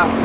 あ